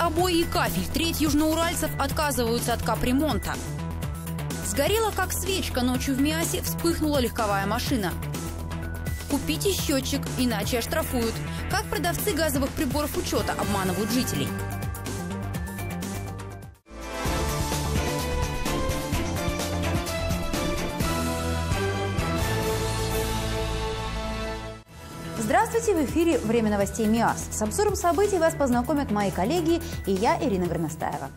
Обои и кафель. Треть южноуральцев отказываются от капремонта. Сгорела как свечка ночью в Миасе, вспыхнула легковая машина. Купите счетчик, иначе оштрафуют. Как продавцы газовых приборов учета обманывают жителей. Здравствуйте, в эфире «Время новостей МИАС». С обзором событий вас познакомят мои коллеги и я, Ирина Горностаева.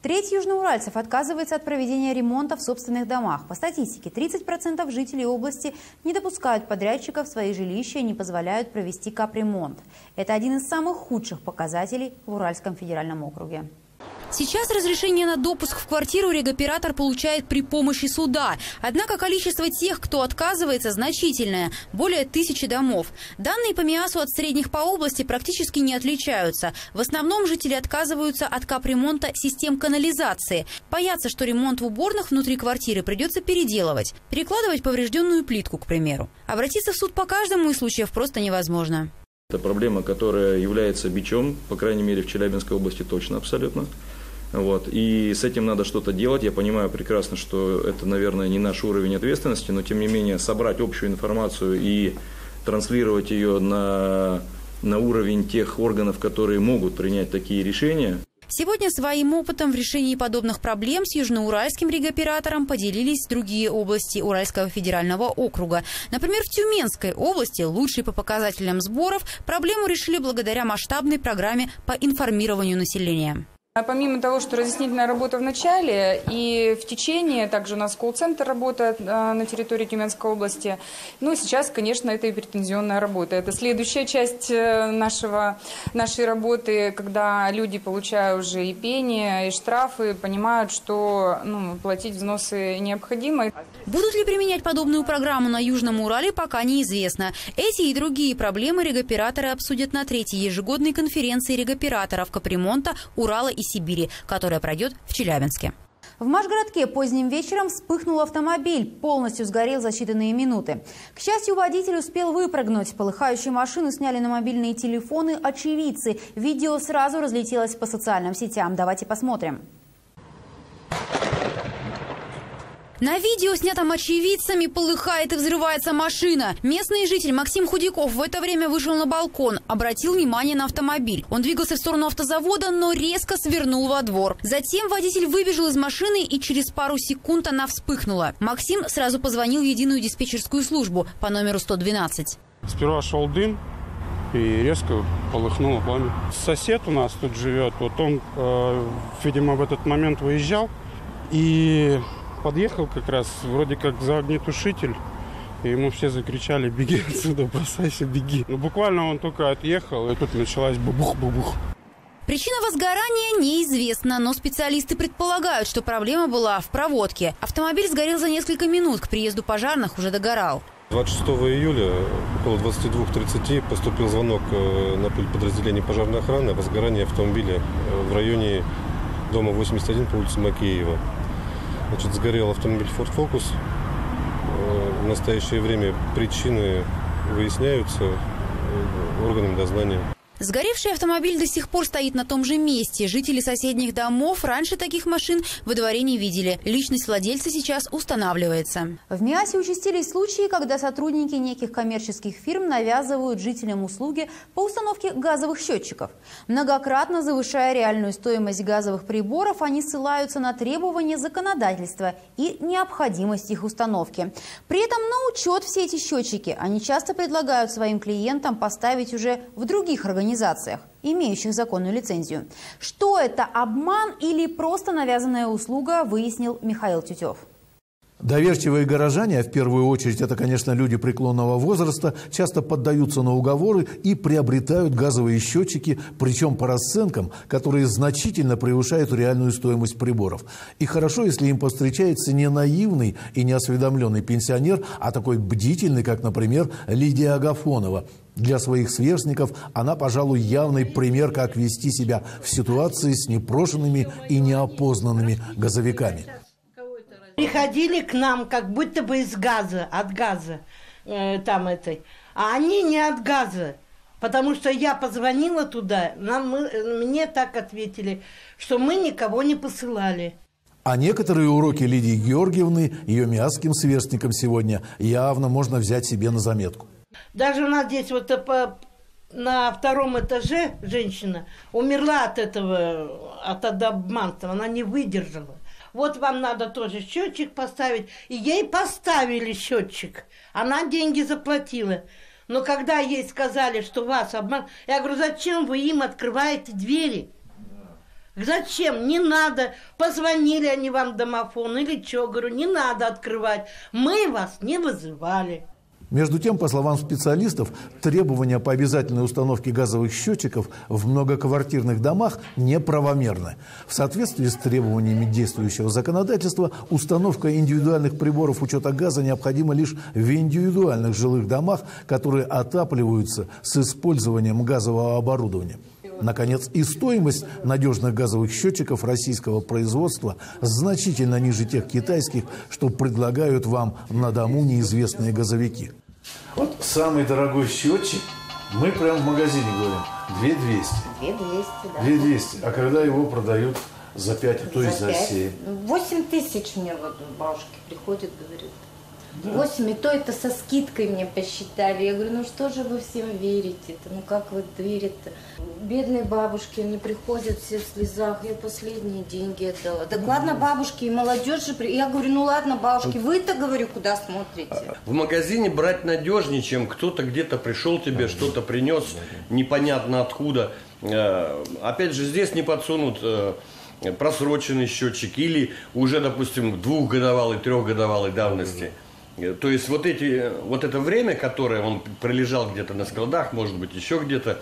Треть южноуральцев отказывается от проведения ремонта в собственных домах. По статистике, 30% жителей области не допускают подрядчиков в свои жилища и не позволяют провести капремонт. Это один из самых худших показателей в Уральском федеральном округе. Сейчас разрешение на допуск в квартиру регоператор получает при помощи суда. Однако количество тех, кто отказывается, значительное – более тысячи домов. Данные по МИАСу от средних по области практически не отличаются. В основном жители отказываются от капремонта систем канализации. Боятся, что ремонт в уборных внутри квартиры придется переделывать. Перекладывать поврежденную плитку, к примеру. Обратиться в суд по каждому из случаев просто невозможно. Это проблема, которая является бичом, по крайней мере, в Челябинской области точно абсолютно. Вот. И с этим надо что-то делать. Я понимаю прекрасно, что это, наверное, не наш уровень ответственности, но тем не менее собрать общую информацию и транслировать ее на, на уровень тех органов, которые могут принять такие решения. Сегодня своим опытом в решении подобных проблем с южноуральским регоператором поделились другие области Уральского федерального округа. Например, в Тюменской области, лучшей по показателям сборов, проблему решили благодаря масштабной программе по информированию населения. А помимо того, что разъяснительная работа в начале и в течение, также у нас колл-центр работает а, на территории Тюменской области. Ну, сейчас, конечно, это и претензионная работа. Это следующая часть э, нашего, нашей работы, когда люди, получая уже и пение, и штрафы, понимают, что ну, платить взносы необходимо. Будут ли применять подобную программу на Южном Урале, пока неизвестно. Эти и другие проблемы регоператоры обсудят на третьей ежегодной конференции регоператоров капремонта Урала и Сибири, которая пройдет в Челябинске. В Машгородке поздним вечером вспыхнул автомобиль, полностью сгорел за считанные минуты. К счастью, водитель успел выпрыгнуть. Полыхающую машину сняли на мобильные телефоны очевидцы. Видео сразу разлетелось по социальным сетям. Давайте посмотрим. На видео, снятом очевидцами, полыхает и взрывается машина. Местный житель Максим Худяков в это время вышел на балкон, обратил внимание на автомобиль. Он двигался в сторону автозавода, но резко свернул во двор. Затем водитель выбежал из машины и через пару секунд она вспыхнула. Максим сразу позвонил в единую диспетчерскую службу по номеру 112. Сперва шел дым, и резко полыхнуло пламя. Сосед у нас тут живет, вот он, э, видимо, в этот момент выезжал, и подъехал как раз, вроде как за огнетушитель. И ему все закричали, беги отсюда, бросайся, беги. Ну, буквально он только отъехал, и тут началась бубух-бубух. Причина возгорания неизвестна, но специалисты предполагают, что проблема была в проводке. Автомобиль сгорел за несколько минут, к приезду пожарных уже догорал. 26 июля около 22.30 поступил звонок э, на подразделение пожарной охраны о возгорании автомобиля э, в районе дома 81 по улице Макеева. Значит, сгорел автомобиль Ford Focus. Э, в настоящее время причины выясняются э, органами дознания. Сгоревший автомобиль до сих пор стоит на том же месте. Жители соседних домов раньше таких машин во дворе не видели. Личность владельца сейчас устанавливается. В МИАСе участились случаи, когда сотрудники неких коммерческих фирм навязывают жителям услуги по установке газовых счетчиков. Многократно завышая реальную стоимость газовых приборов, они ссылаются на требования законодательства и необходимость их установки. При этом на учет все эти счетчики они часто предлагают своим клиентам поставить уже в других организациях организациях, имеющих законную лицензию. Что это, обман или просто навязанная услуга, выяснил Михаил Тютев. Доверчивые горожане, а в первую очередь это, конечно, люди преклонного возраста, часто поддаются на уговоры и приобретают газовые счетчики, причем по расценкам, которые значительно превышают реальную стоимость приборов. И хорошо, если им повстречается не наивный и неосведомленный пенсионер, а такой бдительный, как, например, Лидия Агафонова. Для своих сверстников она, пожалуй, явный пример, как вести себя в ситуации с непрошенными и неопознанными газовиками. Приходили к нам как будто бы из газа, от газа, э, там этой. А они не от газа. Потому что я позвонила туда, нам, мы, мне так ответили, что мы никого не посылали. А некоторые уроки Лидии Георгиевны, ее миасским сверстникам сегодня, явно можно взять себе на заметку. Даже у нас здесь вот по, на втором этаже женщина умерла от этого, от обманства, она не выдержала. Вот вам надо тоже счетчик поставить. И ей поставили счетчик. Она деньги заплатила. Но когда ей сказали, что вас обман... Я говорю, зачем вы им открываете двери? Зачем? Не надо. Позвонили они вам домофон или что? Говорю, не надо открывать. Мы вас не вызывали. Между тем, по словам специалистов, требования по обязательной установке газовых счетчиков в многоквартирных домах неправомерны. В соответствии с требованиями действующего законодательства, установка индивидуальных приборов учета газа необходима лишь в индивидуальных жилых домах, которые отапливаются с использованием газового оборудования. Наконец, и стоимость надежных газовых счетчиков российского производства значительно ниже тех китайских, что предлагают вам на дому неизвестные газовики. Вот самый дорогой счетчик, мы прямо в магазине говорим, 2200. 2200, да. 2200. А когда его продают за 5, а то и за 7. 8 тысяч мне вот бабушки приходят, говорят. 8, и то это со скидкой мне посчитали. Я говорю, ну что же вы всем верите-то? Ну как вы верите-то? Бедные бабушки, они приходят все в слезах, я последние деньги отдала. Так ладно, бабушки, и молодежь же... при- Я говорю, ну ладно, бабушки, вы-то, говорю, куда смотрите? В магазине брать надежнее, чем кто-то где-то пришел тебе, что-то принес, непонятно откуда. Э, Опять же, здесь не подсунут э, просроченный счетчик или уже, допустим, двухгодовалой, трехгодовалой давности. Э, То есть вот, эти, вот это время, которое он пролежал где-то на складах, может быть, еще где-то,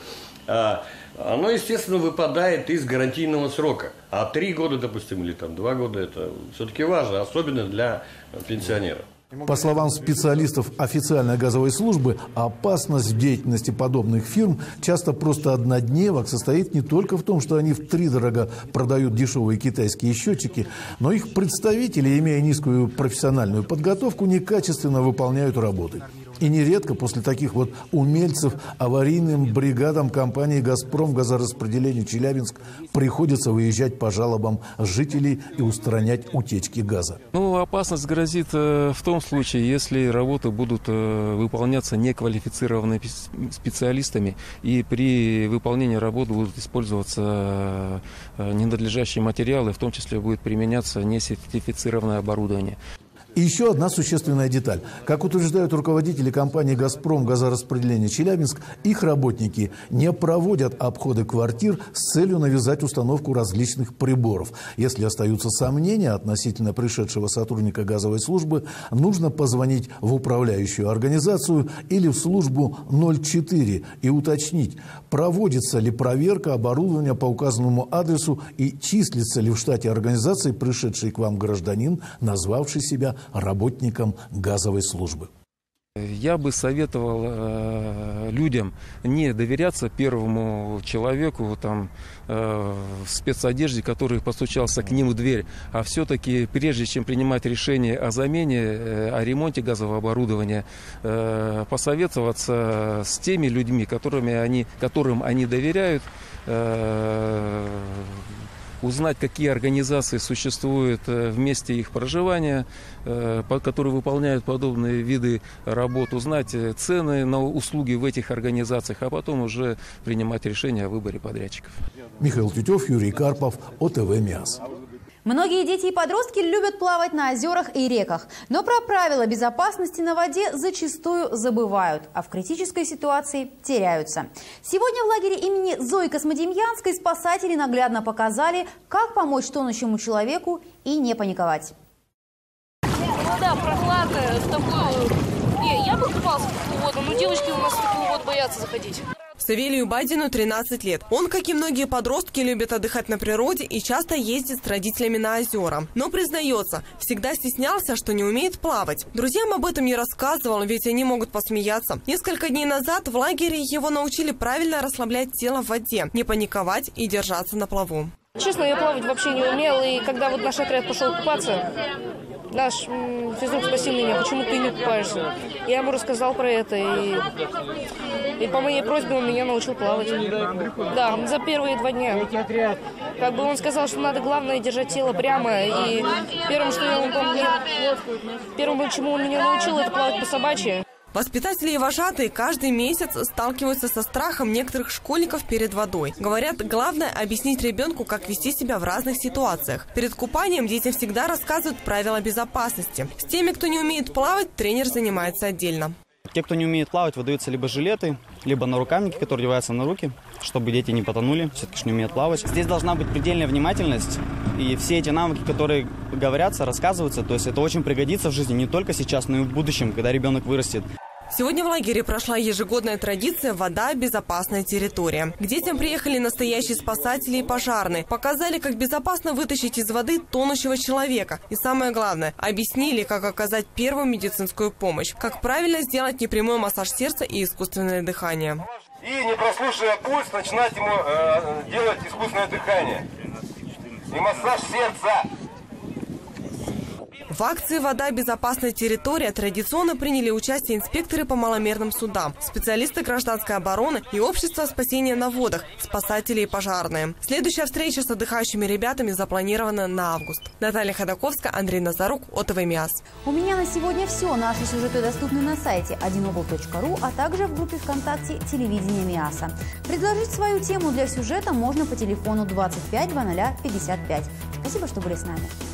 а, оно, естественно, выпадает из гарантийного срока. А три года, допустим, или там два года, это все-таки важно, особенно для пенсионера. По словам специалистов официальной газовой службы, опасность в деятельности подобных фирм часто просто однодневок состоит не только в том, что они втридорого продают дешевые китайские счетчики, но их представители, имея низкую профессиональную подготовку, некачественно выполняют работы. И нередко после таких вот умельцев аварийным бригадам компании «Газпром» газораспределению Челябинск приходится выезжать по жалобам жителей и устранять утечки газа. Ну, опасность грозит э, в том случае, если работы будут э, выполняться неквалифицированными специалистами, и при выполнении работ будут использоваться э, ненадлежащие материалы, в том числе будет применяться несертифицированное оборудование. И еще одна существенная деталь. Как утверждают руководители компании «Газпром» газораспределения Челябинск, их работники не проводят обходы квартир с целью навязать установку различных приборов. Если остаются сомнения относительно пришедшего сотрудника газовой службы, нужно позвонить в управляющую организацию или в службу 04 и уточнить, проводится ли проверка оборудования по указанному адресу и числится ли в штате организации пришедший к вам гражданин, назвавший себя работником газовой службы. Я бы советовал э, людям не доверяться первому человеку там, э, в спецодежде, который постучался к ним в дверь, а все-таки прежде чем принимать решение о замене, э, о ремонте газового оборудования, э, посоветоваться с теми людьми, которыми они, которым они доверяют, э, узнать, какие организации существуют э, в месте их проживания, э, которые выполняют подобные виды работ, узнать э, цены на услуги в этих организациях, а потом уже принимать решение о выборе подрядчиков. Михаил Тютев, Юрий Карпов, ОТВ МИАС. Многие дети и подростки любят плавать на озерах и реках, но про правила безопасности на воде зачастую забывают, а в критической ситуации теряются. Сегодня в лагере имени Зои Космодемьянской спасатели наглядно показали, как помочь тонущему человеку и не паниковать. Вода прохладная, в такую... Не, я бы купался в воду, но девочки у нас в воду боятся заходить. Савелию Бадину 13 лет. Он, как и многие подростки, любит отдыхать на природе и часто ездит с родителями на озера. Но признается, всегда стеснялся, что не умеет плавать. Друзьям об этом не рассказывал, ведь они могут посмеяться. Несколько дней назад в лагере его научили правильно расслаблять тело в воде, не паниковать и держаться на плаву. Честно, я плавать вообще не умел, и когда вот наш отряд пошел купаться, наш физрук спросил меня, почему ты не купаешься. Я ему рассказал про это, и И по моей просьбе он меня научил плавать. Да, за первые два дня. Как бы он сказал, что надо главное держать тело прямо. И первым, что я он, первым, чему он меня научил, это плавать по собачьи. Воспитатели и вожатые каждый месяц сталкиваются со страхом некоторых школьников перед водой. Говорят, главное объяснить ребенку, как вести себя в разных ситуациях. Перед купанием детям всегда рассказывают правила безопасности. С теми, кто не умеет плавать, тренер занимается отдельно. Те, кто не умеет плавать, выдаются либо жилеты, либо нарукавники, которые одеваются на руки, чтобы дети не потонули, все-таки не умеют плавать. Здесь должна быть предельная внимательность, и все эти навыки, которые говорятся, рассказываются, то есть это очень пригодится в жизни не только сейчас, но и в будущем, когда ребенок вырастет. Сегодня в лагере прошла ежегодная традиция «Вода – безопасная территория». К детям приехали настоящие спасатели и пожарные. Показали, как безопасно вытащить из воды тонущего человека. И самое главное – объяснили, как оказать первую медицинскую помощь. Как правильно сделать непрямой массаж сердца и искусственное дыхание. И не прослушивая пульс, начинать ему э, делать искусственное дыхание. И массаж сердца. В акции «Вода. Безопасная территория» традиционно приняли участие инспекторы по маломерным судам, специалисты гражданской обороны и общество спасения на водах, спасатели и пожарные. Следующая встреча с отдыхающими ребятами запланирована на август. Наталья Ходаковская, Андрей Назарук, ОТВ МИАС. У меня на сегодня все. Наши сюжеты доступны на сайте 1obl.ru, а также в группе ВКонтакте «Телевидение МИАСа». Предложить свою тему для сюжета можно по телефону 25 00 55. Спасибо, что были с нами.